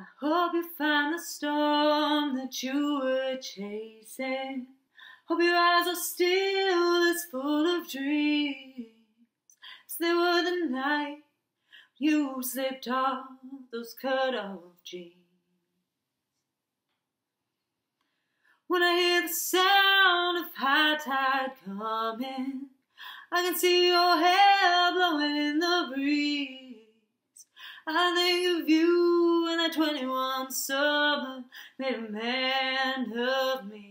I hope you find the storm that you were chasing. Hope your eyes are still as full of dreams as they were the night you slipped off those cut off jeans. When I hear the sound of high tide coming, I can see your hair blowing in the breeze. I think of you 21 summer made a man of me.